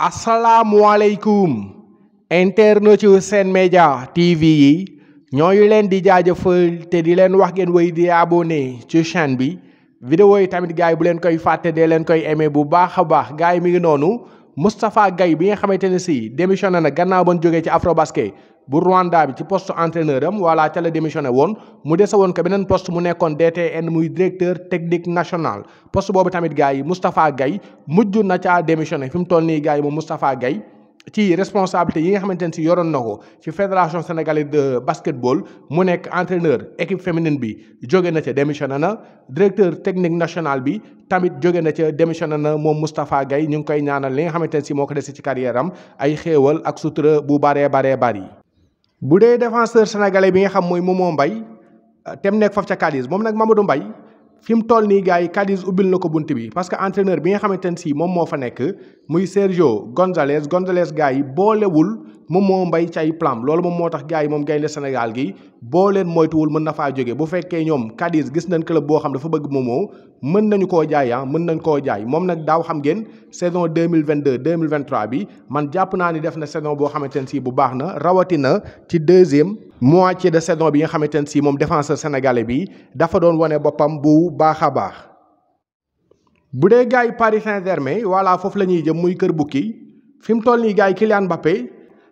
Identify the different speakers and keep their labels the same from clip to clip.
Speaker 1: asalaamualeykum internet yu seen média tv yi ñooñu leen di jaajëfal te di leen wax ngeen wéy di abonné ci chaîne bi vidéo yi tamit gars yi bu leen koy fàtte dee leen koy aimé bu baax a baax gars yi mi ngi noonu Moustapha Gaye bi nga xamante ne si démissionné na gannaaw ba ñu jógee ci Afrobasket bu Rwanda bi ci poste entraîneur am voilà ca la démissionné woon mu dese woon ko beneen poste mu nekkoon DTN muy directeur technique national poste boobu tamit gars yi Moustapha Gaye mujj na caa démissionné fi mu toll nii gars yi moom Moustapha Gaye ci responsabilité yi nga xamante ne si yoroon na ko ci fédération sénégalaise de basketball mu nekk entraîneur équipe féminine bi jóge na ca démissionné na directeur technique national bi tamit jóge na ca démissionné na moom Moustapha Gaye ñu ngi koy ñaanal li nga xamante ne si moo ko dese ci carrière am ay xéewal ak sutura bu baree baree bari. bu dee défenseur sénégalais bi nga xam mooy Momo Mbaye tem nekk faf ca Cadiz moom nag Mamadou Mbaye fi mu toll nii gars yi Cadiz ubbil na ko bunt bi parce que entraîneur bi nga xamante ne si moom moo fa nekk muy Sergio Gonzalez Gonzalez gars yi boolewul moom moo mbay ci ay plan loolu moom moo tax gars yi moom gaynde Sénégal gi boo leen moytuwul mën na faa jóge bu fekkee ñoom Cadiz gis nañ club boo xam dafa bëgg moomoo mën nañu koo jaay ah mën nañ koo jaay moom nag daaw xam ngeen saison 2022 2023 bi man jàpp naa ni def na saison boo xamante ne si bu baax na rawatina ci deuxième moitié de saison bi nga xamante ne si moom défenseur sénégalais bi dafa doon wane boppam bu baax a baax bu dee gars yi Paris Saint-Germain voilà foofu la ñuy jëm muy kër bukki fi mu toll nii gars yi Kylian Mbappé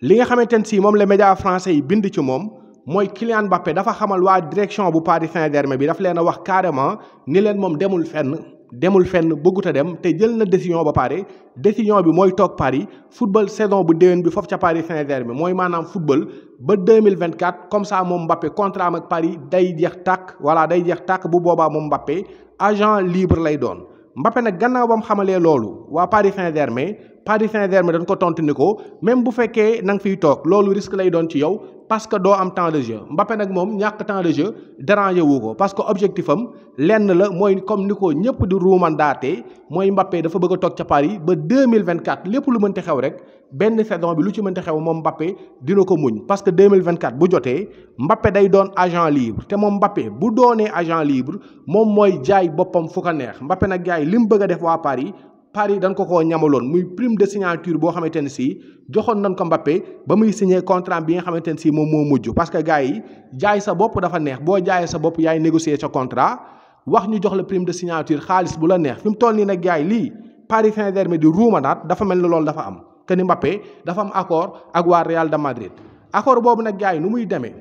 Speaker 1: li nga xamante ne si moom la média français yi bind ci moom mooy Kylian Mbappé dafa xamal waa direction bu Paris Saint-Germain bi daf leen a wax carrément ni leen moom demul fenn demul fenn bëggut a dem te jël na décision ba pare décision bi mooy toog Paris football saison bu déwén bi foofu ca Paris Saint-Germain mooy maanaam football ba 2024 comme ça moom Mbappé contrat am ak Paris day jeex tàkk voilà day jeex tàkk bu boobaa moom Mbappé agent libre lay doon Mbappé nag gannaaw ba mu xamalee loolu waa Paris Saint-Germain Paris Saint-Germain dañ ko tontu ni ko même bu fekkee na nga fiy toog loolu risque lay doon ci yow parce que doo am temps de jeu Mbappé nag moom ñàkk temps de jeu dérangé wu ko parce que objectif am lenn la mooy comme ni ko ñëpp di ruumandaatee mooy Mbappé dafa bëgg a toog ca Paris ba 2024 lépp lu mënti xew rek benn saison bi lu ci mënti xew moom Mbappé dina ko muñ parce que 2024 bu jotee Mbappé day doon agent libre te moom Mbappé bu doonee agent libre moom mooy jaay boppam fu ko neex Mbappé nag jaay li mu bëgg a def waa Paris Paris dañ ko koo ñamaloon muy prime de signature boo xamante ne si joxoon nañ ko Mbappé ba muy signé contrat bi nga xamante ne si moom moo mujj parce que gars yi jaay sa bopp dafa neex boo jaayee sa bopp yaay négocier sa contrat. wax ñu jox la prime de signature xaalis bu la neex fi mu toll nii nag gars yi lii Paris Saint-Germain di ruumanaat dafa mel ni loolu dafa am que ni Mbappé dafa am accord ak waa Real de Madrid accord boobu nag gars yi nu muy demee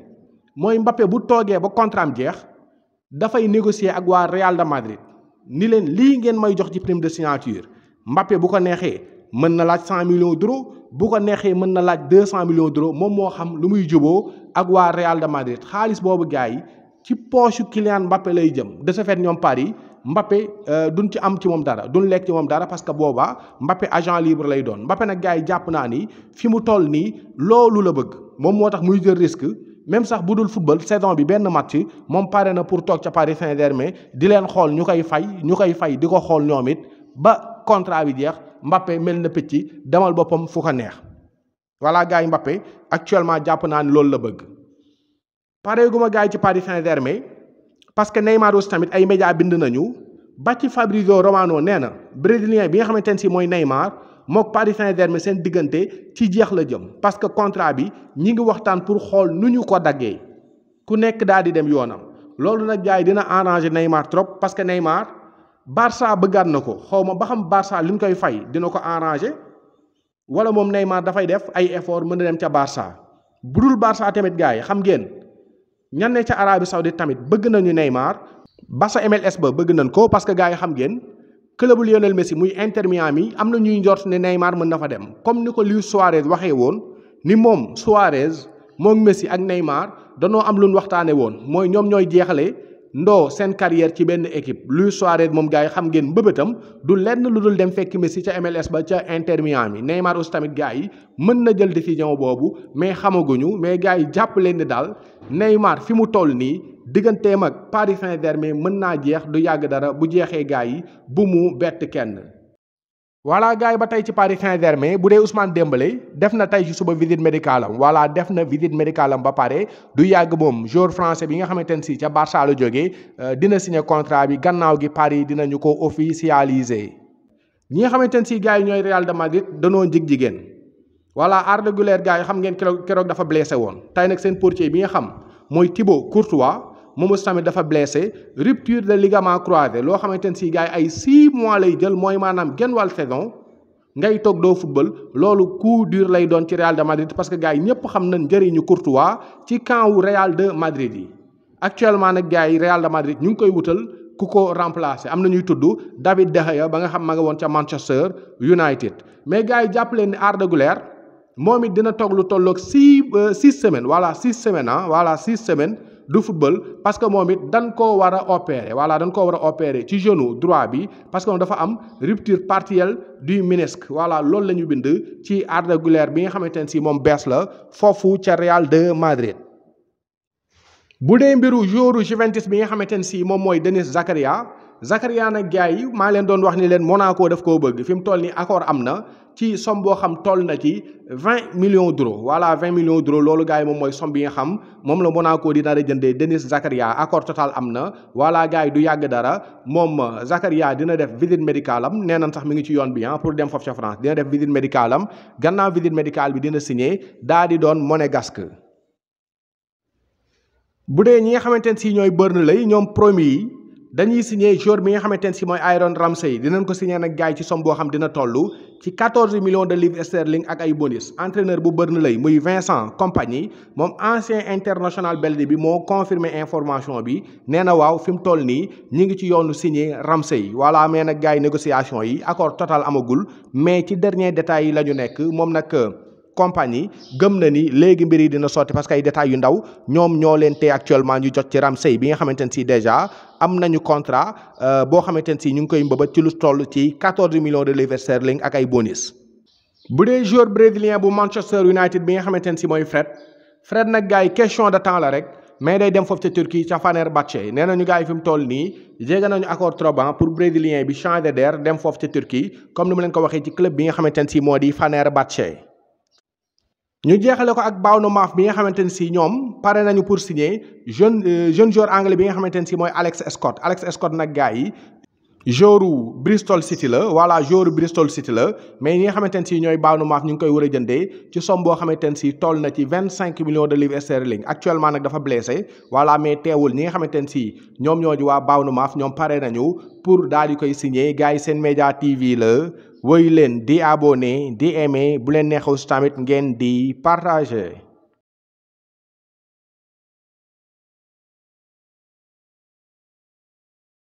Speaker 1: mooy Mbappé bu toogee ba contrat am jeex dafay négocier ak waa Real de Madrid ni leen lii ngeen may jox ci prime de signature Mbappé bu ko neexee mën na laaj cent millions d'euros bu ko neexee mën na laaj deux cent millions d'euros moom moo xam lu muy juboo ak waa Real de Madrid xaalis boobu gars yi ci poche Kylian Mbappé lay jëm de ce fait ñoom Paris Mbappé duñ ci am ci moom dara duñ lekk ci moom dara parce que boobaa Mbappé agent libre lay doon Mbappé nag gars yi jàpp naa ni fi mu toll nii loolu la bëgg moom moo tax muy jël risque même sax bu dul football saison bi benn match moom pare na pour toog ca Paris Saint-Germain di leen xool ñu koy fay ñu koy fay di ko xool ñoom it ba contrat bi jeex Mbappé mel na picc demal boppam fu ko neex voilà gars yi Mbappé actuellement jàpp naa ne loolu la bëgg pareeguma gars yi ci Paris Saint-Germain parce que Neymar aussi tamit ay média bind nañu ba ci Fabrizio Romano nee na brésilien bi nga xamante ne si mooy Neymar mook Paris Saint-Germain seen diggante ci jeex la jëm parce que contrat bi ñi ngi waxtaan pour xool nu ñu ko daggee ku nekk daal di dem yoonam loolu nag gars yi dina arrangé Neymar trop parce que Neymar Barça bëggaat na ko xaw ma ba xam Barça li ñu koy fay dina ko arrangé wala moom Neymar dafay def ay effort mën a dem ca Barça bu dul Barça tamit gars yi xam ngeen ñan ne ca Arabie Saoudite tamit bëgg nañu Neymar Barça MLS ba bëgg nañ ko parce que gars yi xam ngeen clubu Lionel Messi muy Inter Miami am na ñuy njort ne Neymar mën na fa dem comme ni ko Luis Suarez waxee woon ni moom Suarez moom Messi ak Neymar danoo am lu ñu waxtaanee woon mooy ñoom ñooy jeexale ndoo seen carrière ci benn équipe Luis Suarez moom gars yi xam ngeen mbëbëtam du lenn lu dul dem fekk Messi ca MLS ba ca Inter Miami Neymar aussi tamit gars yi mën na jël décision boobu mais xamaguñu mais gars yi jàpp leen ni daal Neymar fi mu toll nii digganteem ak Paris Saint-Germain mën naa jeex du yàgg dara bu jeexee gaa yi bu mu bett kenn. voilà gars yi ba tey ci Paris Saint-Germain bu dee Ousmane Dembélé def na tey ci suba visite médicale am voilà def na visite médicale am ba pare du yàgg moom joueur français bi nga xamante ne si ca Barça la jógee dina signé contrat bi gannaaw gi Paris dinañu ko officialiser. ñi nga xamante ne si gars yi ñooy Real de Madrid danoo jig jigéen voilà Arda Güler gars yi xam ngeen keroog keroog dafa blessé woon tey nag seen portier bi nga xam mooy Thibaut Courtois moom aussi tamit dafa blessé rupture de ligament croisé loo xamante ne si gars yi ay 6 mois lay jël mooy maanaam genn wàll saison ngay toog doo football loolu coup dur lay doon ci Real de Madrid parce que gars yi ñëpp xam nañ njëriñu Courtois ci camp wu Real de Madrid yi. actuellement nag gars yi Real de Madrid ñu ngi koy wutal ku ko remplacer am na ñuy tudd David De Gea ba nga xam ma nga woon ca Manchester United mais gars yi jàpp leen ni Arda Güler moom it dina toog lu tolloog six six semaines voilà six semaines ah voilà six semaines du football parce que moom it dañ koo war a opérer voilà dañ koo war a opérer ci genou droit bi parce que moom dafa am rupture partielle du ménisque voilà loolu la ñu bind ci Arda Güler bi nga xamante ne si moom bees la foofu ca Real de Madrid. bu dee mbiru joueur Juventus bi nga xamante ne si moom mooy Denis Zakaria Zakaria nag gars yi maa leen doon wax ni leen Monaco daf koo bëgg fi mu toll ni accord am na ci somme boo xam toll na ci vingt millions d'euros voilà vingt millions d'euros loolu gars yi moom mooy somme bi nga xam moom la Monaco di nar a jëndee Denis Zakaria accord total am na voilà gars yi du yàgg dara moom Zakaria dina def visite médicale am nee nañ sax mi ngi ci yoon bi ah pour dem foofu ca France dina def visite médicale am gannaaw visite médicale bi dina signé daa di doon monégasque bu dee ñi nga xamante ne si ñooy Burnley ñoom promu yi dañuy signé joueur bi nga xamante ne si mooy Aaron Ramsey dinañ ko signé nag gars yi ci somme boo xam dina toll ci 14 millions de livres sterling ak ay bonus entraîneur bu Burnley muy Vincent Kompany moom ancien international belge bi moo confirmé information bi nee na waaw fi mu toll nii ñi ngi ci yoonu signé Ramsey voilà mais nag gars yi négociation yi accord total amagul mais ci dernier détail yi la ñu nekk moom nag. compagnie gëm na ni léegi mbir yi dina sotti parce que ay détails yu ndaw ñoom ñoo leen tey actuellement ñu jot ci Ramsey bi nga xamante ne si déjà am nañu contrat boo xamante ne si ñu ngi koy mbëbët ci lu toll ci 14 millions de livres sterling ak ay bonus. bu dee joueur brésilien bu Manchester United bi nga xamante ne si mooy Fred Fred nag gars yi question de temps la rek mais day dem foofu ca Turquie ca Fenerbahçe nee nañu gars yi fi mu toll nii jege nañu accord trop ban pour brésilien bi changer d'air dem foofu ca Turquie comme ni ma leen ko waxee ci club bi nga xamante ne si moo di Fenerbahçe. ñu jeexale ko ak Bawno Maaf bi nga xamante ne si ñoom pare nañu pour signer jeune jeune joueur anglais bi nga xamante ne si mooy Alex Scott Alex Scott nag gars yi. joru Bristol City la voilà joru Bristol City la mais ñi nga xamante ne si ñooy baanu maaf ñu ngi koy war a jëndee ci somme boo xamante ne si toll na ci vingt cinq millions de livres sterling actuellement nag dafa blessé voilà mais teewul ñi nga xamante ne si ñoom ñoo di waa baanu maaf ñoom pare nañu pour daal di koy signé gars yi seen média TV la woy leen di abonné di aimé bu leen neexee aussi tamit ngeen di partagé.